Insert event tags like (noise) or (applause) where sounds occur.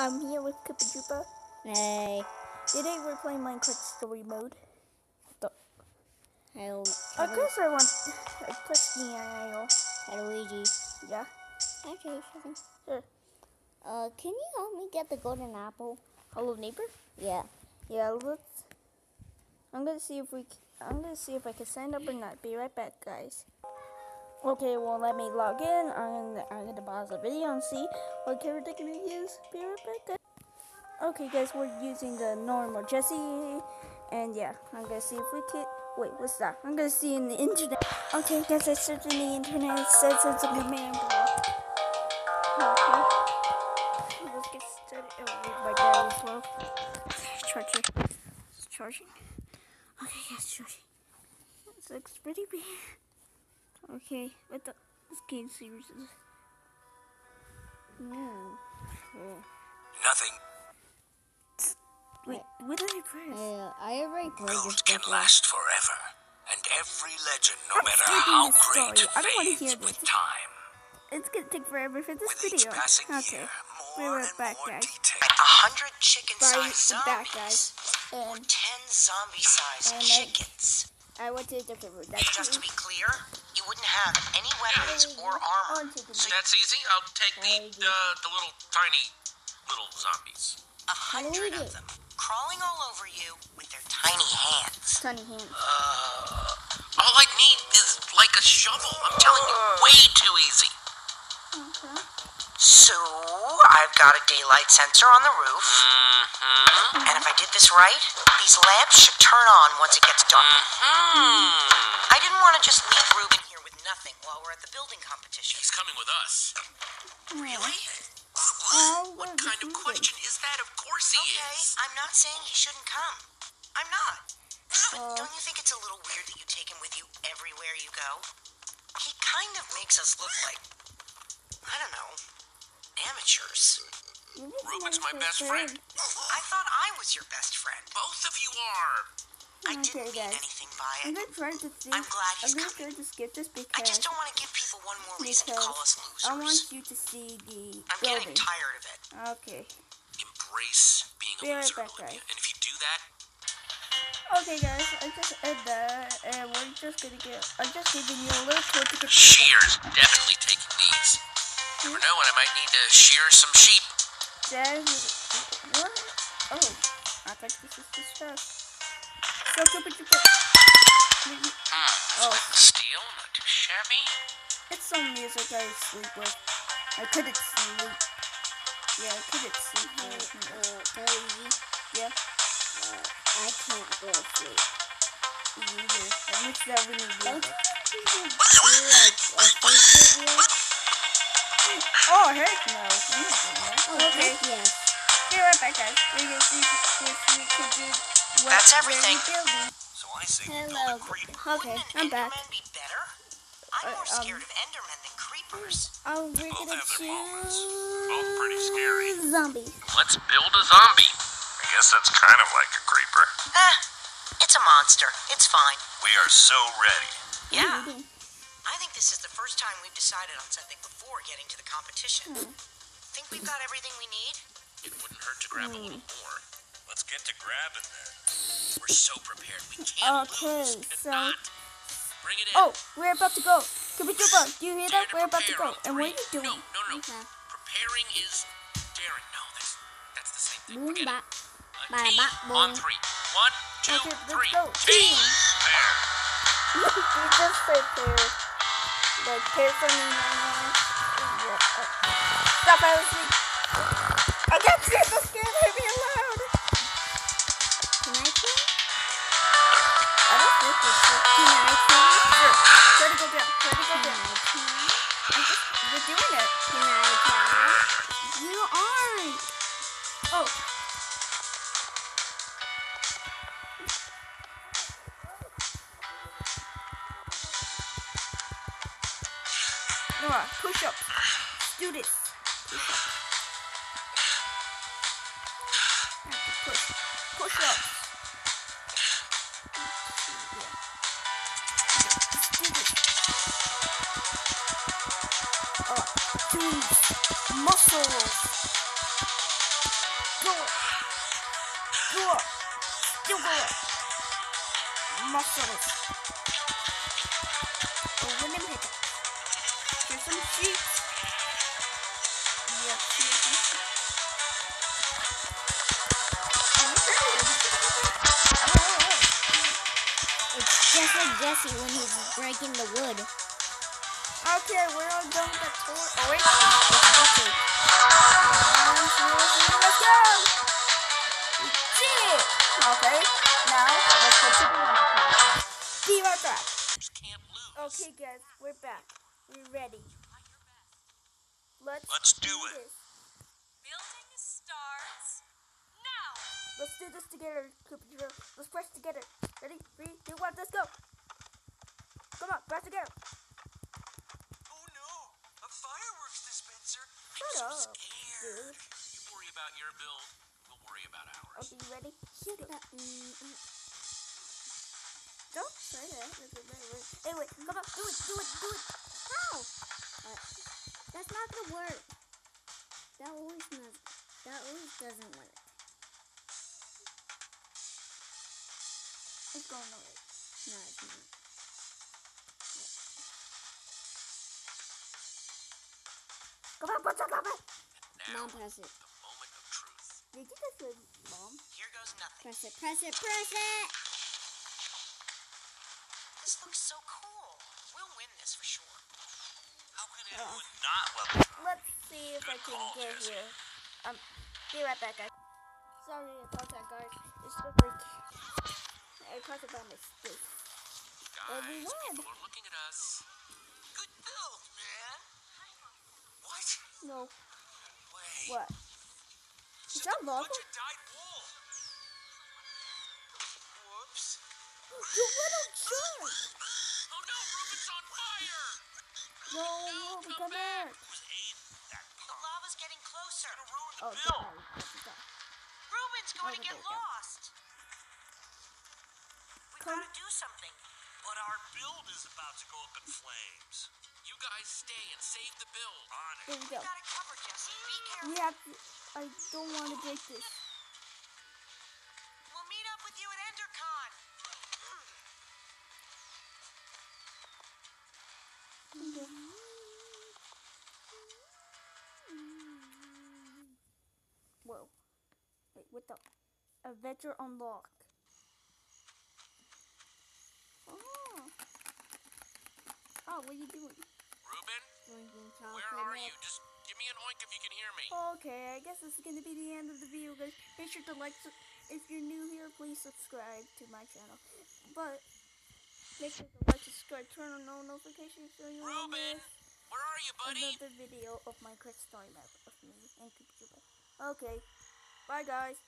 I'm here with Koopa Troopa. Hey. Today we're playing Minecraft Story Mode. The, Hello. of course I want I press the IO. Hello, Luigi. Yeah. Actually, sure. Sure. Uh, can you help me get the golden apple? Hello neighbor? Yeah. Yeah, let's I'm gonna see if we I'm gonna see if I can sign up or not. Be right back guys. Okay, well let me log in. I'm gonna I'm gonna pause the video and see what character can I use. Be right back. Okay guys, we're using the normal Jesse and yeah, I'm gonna see if we can wait, what's that? I'm gonna see in the internet. Okay guys, I searched in the internet, it says it's a command block. Okay. Let's get started. Oh, my battery's low. Charger. It's charging. Okay, yes, charging. This looks pretty big. Okay, what the this game series is. Hmm. Nothing Wait, what did I press? Yeah, I already played this built can last forever, and every legend, no I'm matter how this great, story. I don't wanna fades hear with this. time. It's gonna take forever for this With each video. passing Okay, year, we're more right and back, more guys. detail. A hundred chicken-sized Sorry, I'm back, zombies, guys. or ten zombie-sized And I- chickens. I went to a different room. That's Just to be clear, you wouldn't have any weapons or armor. On to the So That's easy. I'll take the uh, the little tiny little zombies. a hundred of them crawling all over you with their tiny hands. tiny hands. Uh, all I need is like a shovel. I'm telling you, way too easy. Okay. So I've got a daylight sensor on the roof, Mm-hmm. and if I did this right, these lamps should turn on once it gets dark. Hmm. I didn't want to just leave Ruben here with nothing while we're at the building competition. He's coming with us. Really? What what kind of question is that? Of course he Okay, is. I'm not saying he shouldn't come. I'm not. But don't you think it's a little weird that you take him with you everywhere you go? He kind of makes us look like, I don't know, amateurs. Ruben's my best friend. I thought I was your best friend. Both of you are. I didn't mean guys. anything by it. I'm it. gonna see. I'm glad he's I'm gonna coming. to skip this because I just don't want to give people one more reason to call us losers. I want you to see the I'm getting tired of it. Okay. Embrace being Be a right loser, back, Olivia. guys. And if you do that, Okay, guys. I just did that, and we're just gonna get. I'm just giving you a little tour to get. shears definitely taking these. Never know when I might need to shear some sheep. Then what? Oh, I thought this was the stuff. So Koopa Troopa. Hmm. Oh, Steel, not too shabby. it's some music I sleep with. I couldn't sleep. Yeah, I couldn't sleep. Uh, hello, Yeah, Uh, I can't go to sleep. me neither. That makes that really Don't good. you do (laughs) like a face video? Oh heck no! I'm not doing that. Oh, Okay, heck yes. be right back, guys. We're gonna see if we could do what That's we're everything. building. So I say we Hello. build a. Okay, Wouldn't I'm an back. Enderman be better? I'm Uh, more um, scared of Endermen than creepers. Oh, we're Both gonna have their moments. choose Both pretty scary. zombies. Let's build a zombie. I guess that's kind of like a creeper. Eh, it's a monster. It's fine. We are so ready. Yeah. (laughs) I think this is the first time we've decided on something before getting to the competition. Hmm. Think we've got everything we need? It wouldn't hurt to grab a little hmm. more. Let's get to grabbing then. We're so prepared. We can't Okay, lose. so- Cannot. Bring it in. Oh, we're about to go. Koopa Troopa, do you hear that? Dare to We're about to go. And what are you doing? No, no, no. Okay. Preparing is daring. No, that's that's the same thing. Boom, Forget bop. it. A Bada, on boom. three. One, two, Okay, let's three. go. Team. There. we (laughs) just said pair. Like, pay for me. Stop, I was asleep. I got you, leave me alone. Can I kill? I don't think it's 15. Nora, push up. Do this. Push up. Push. Push up. Do this. Alright. Two muscles. Go up. Go up. Still go up. Muscles. Here's some sheep. Yep, here's. It's just like Jesse when he's breaking the wood. Okay, we're all done with the tour. Oh wait, it's Jesse. One, two, three, let's go! We did it! Okay, now let's go to the one part. Be right back. Just can't lose. Okay, guys, we're back. We're ready. Let's Let's do it. this. Building starts now. Let's do this together, Koopa Troopa. Let's press together. Ready? Three, two, one, let's go. Come on, press together. Oh no, a fireworks dispenser. Shut I'm up, so scared. dude. You worry about your build. We'll worry about ours. Okay, you ready? Shut up. Mm, mm. Don't say that. Wait, come on, do it, do it, do it. How? That's not gonna work. That always does. That always doesn't work. It's going away. No, it's not. Come on, put come Mom, press it. the moment of truth. Did you just say mom? Here goes nothing. Press it. Press it. Press it. This looks so cool. We'll win this for sure. How could Uh. Let's see if I can get here. Um, be right back, guys. Sorry about that, guys. It's just like I caused it by mistake. Well, we Guys, won. people are looking at us. Good build, man. What? No, Way. what? Is that lava? Bunch of dyed wool. Whoops. You little jerk! No, no, come come back. back. Who's aiding that The lava's getting closer. Oh, Bill. sorry. Ruben's going to Over get there, yeah. lost. We Come- gotta do something. But our build is about to go up in flames. You guys stay and save the build. On it. There we go. We got it covered, Jesse. Be careful. We have to. I don't want to break this. Whoa. Wait, what the? Adventure unlocked. Oh. Oh, what are you doing? Ruben, where are you? Just give me an oink if you can hear me. Okay, I guess this is gonna be the end of the video, guys. Make sure to like. If you're new here, please subscribe to my channel. But make sure to like, subscribe, turn on all notifications so you Ruben, miss where are you, buddy? another video of my Chris story map of me and Koopa. Okay, bye guys.